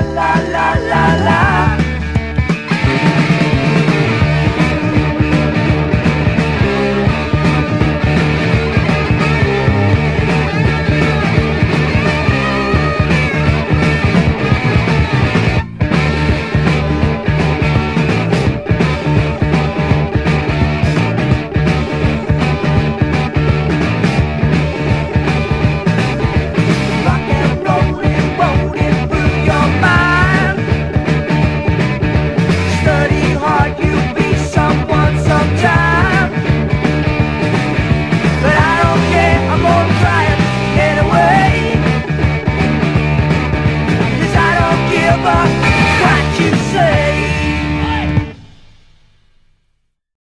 la la la la la.